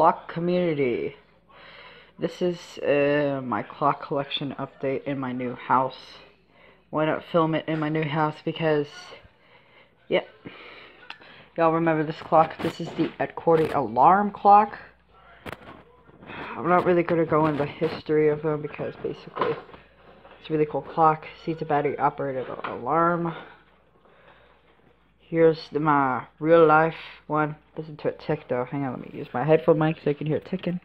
clock community. This is uh, my clock collection update in my new house. Why not film it in my new house because, yep. Y'all remember this clock? This is the Edcordi alarm clock. I'm not really going to go into the history of them because basically it's a really cool clock. See, it's a battery operated alarm. Here's the, my real life one. Listen to it tick though. Hang on, let me use my headphone mic so you can hear it ticking.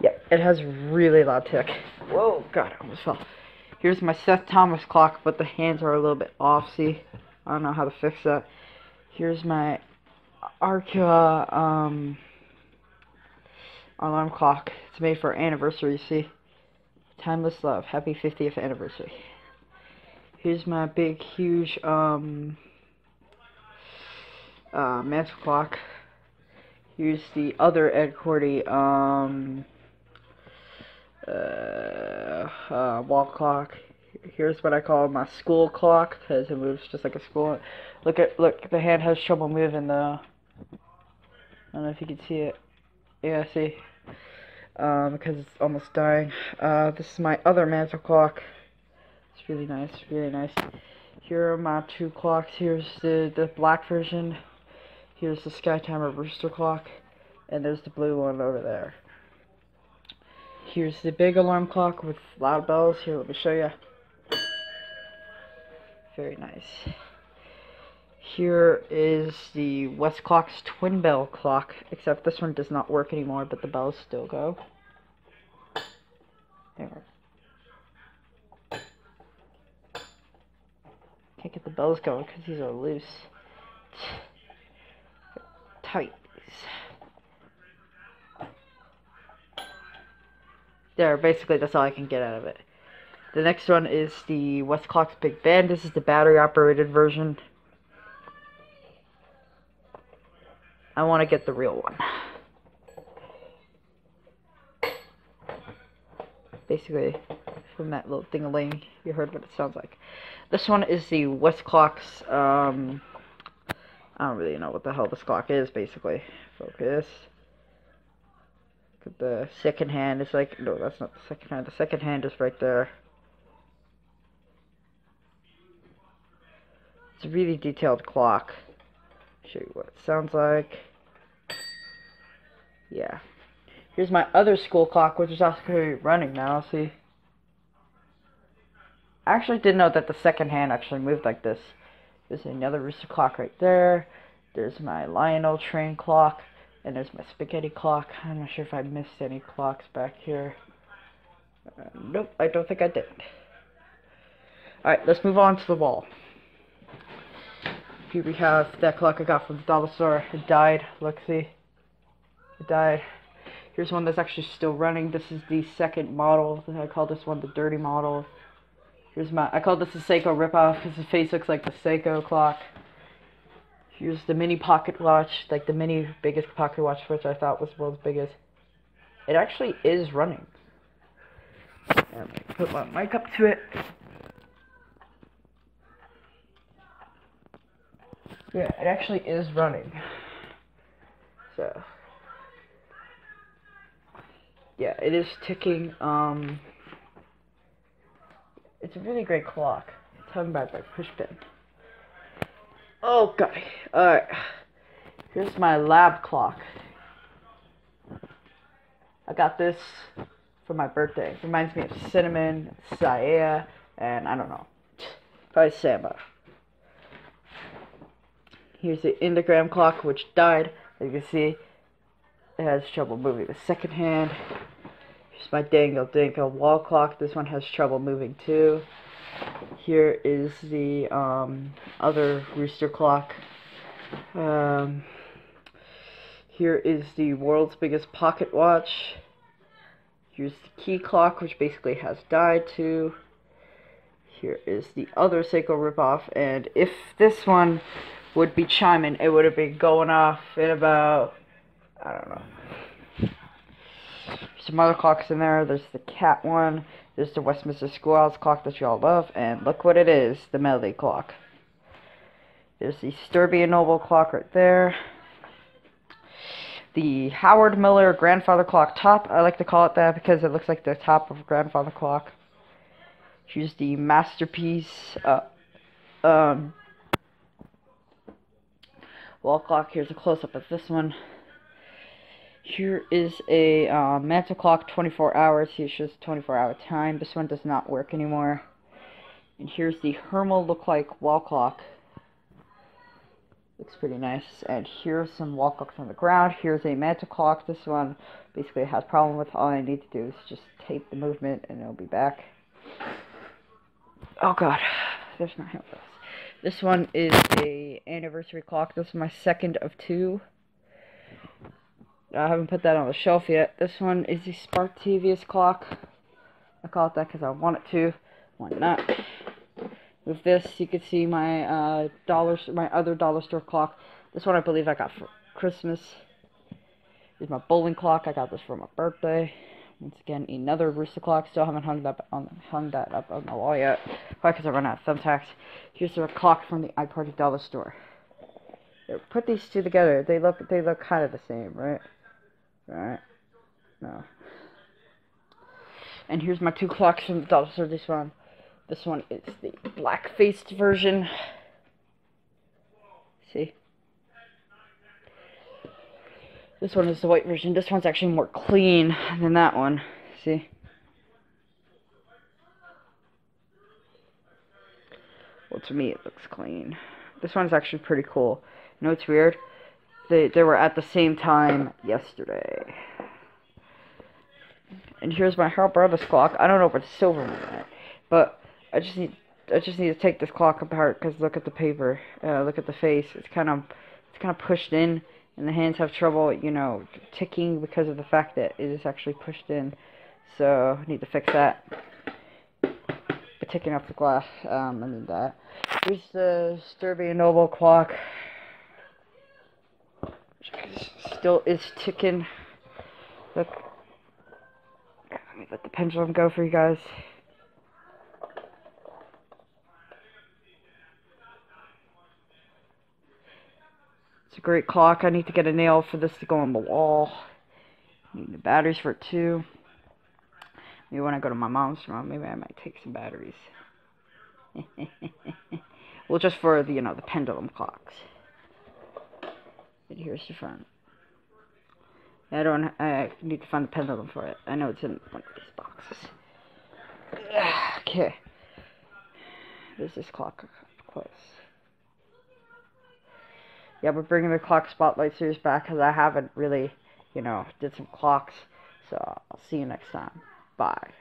Yep, it has really loud tick. Whoa, God, I almost fell. Here's my Seth Thomas clock, but the hands are a little bit off, see? I don't know how to fix that. Here's my Arcua, um, alarm clock. It's made for anniversary, see? Timeless Love. Happy 50th anniversary. Here's my big, huge, um, uh, mantle clock. Here's the other Edcordi, um, uh, uh, wall clock. Here's what I call my school clock, because it moves just like a school. Look at, look, the hand has trouble moving, though. I don't know if you can see it. Yeah, see? Um, because it's almost dying. Uh, this is my other mantle clock. It's really nice, really nice. Here are my two clocks. Here's the, the black version. Here's the Sky Timer Rooster clock. And there's the blue one over there. Here's the big alarm clock with loud bells. Here, let me show you. Very nice. Here is the Westclox twin bell clock, except this one does not work anymore, but the bells still go. There. Can't get the bells going because these are loose. Tight. There, basically that's all I can get out of it. The next one is the Westclox Big Ben. This is the battery operated version. I want to get the real one. Basically, from that little thing-a-ling, you heard what it sounds like. This one is the Westclox, um, I don't really know what the hell this clock is, basically. Focus. Look at the second hand, it's like, no, that's not the second hand, the second hand is right there. It's a really detailed clock show you what it sounds like. Yeah. Here's my other school clock, which is actually running now, see? I actually didn't know that the second hand actually moved like this. There's another rooster clock right there. There's my Lionel train clock. And there's my spaghetti clock. I'm not sure if I missed any clocks back here. Uh, nope, I don't think I did. Alright, let's move on to the wall. Here we have that clock I got from the dollar store. It died. Look, see? It died. Here's one that's actually still running. This is the second model. I call this one the dirty model. Here's my, I call this the Seiko ripoff because the face looks like the Seiko clock. Here's the mini pocket watch, like the mini biggest pocket watch, which I thought was the world's biggest. It actually is running. And put my mic up to it. Yeah, it actually is running. So, yeah, it is ticking. Um, it's a really great clock. It's hung by pushpin. Oh god. Alright. Here's my lab clock. I got this for my birthday. It reminds me of cinnamon, Saya, and I don't know. Probably Samba. Here's the Enneagram clock, which died. As you can see, it has trouble moving the second hand. Here's my Dangle Dingle wall clock. This one has trouble moving too. Here is the um, other rooster clock. Um, here is the world's biggest pocket watch. Here's the key clock, which basically has died too. Here is the other Seiko ripoff, and if this one would be chiming, it would have been going off in about, I don't know. Some other clocks in there. There's the cat one. There's the Westminster Schoolhouse clock that you all love. And look what it is, the Melody clock. There's the Sterling and Noble clock right there. The Howard Miller grandfather clock top. I like to call it that because it looks like the top of a grandfather clock. Here's the masterpiece uh, um, wall clock. Here's a close up of this one. Here is a uh, mantle clock, 24 hours. Here's just 24 hour time. This one does not work anymore. And here's the Hermle look like wall clock. Looks pretty nice. And here's some wall clocks on the ground. Here's a mantle clock. This one basically has problem with. All I need to do is just tape the movement and it'll be back. Oh god, there's my handles. This one is a anniversary clock. This is my second of two. I haven't put that on the shelf yet. This one is the Spartavius clock. I call it that because I want it to. Why not? With this, you can see my uh, dollar, my other dollar store clock. This one I believe I got for Christmas. Is my bowling clock. I got this for my birthday. Once again, another rooster clock. Still haven't hung that on hung that up on the wall yet. Probably because I run out of thumbtacks. Here's a clock from the iParty dollar store. Put these two together. They look they look kind of the same, right? Right? No. And here's my two clocks from the dollar store. This one, this one is the black-faced version. See? This one is the white version. This one's actually more clean than that one. See? Well, to me, it looks clean. This one's actually pretty cool. You know what's weird? They, they were at the same time yesterday. And here's my Harold Brothers clock. I don't know if it's silver or not, but I just need I just need to take this clock apart because look at the paper, uh, look at the face. It's kind of it's kind of pushed in and the hands have trouble, you know, ticking because of the fact that it is actually pushed in. So, I need to fix that. But taking off the glass, um, I need that. Here's the Sterling Noble clock. Still is ticking. Look. Let me let the pendulum go for you guys. It's a great clock. I need to get a nail for this to go on the wall. Need the batteries for it too. Maybe when I go to my mom's room, maybe I might take some batteries. well, just for the, you know, the pendulum clocks. And here's the front. I don't, I need to find the pendulum for it. I know it's in one of these boxes. Okay. This is clock close yeah, we're bringing the clock spotlight series back because I haven't really, you know, did some clocks. So I'll see you next time. Bye.